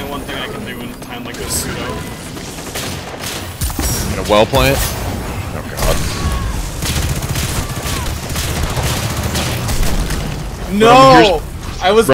only one thing I can do in time like a pseudo. You gonna well plant? Oh god. No! I was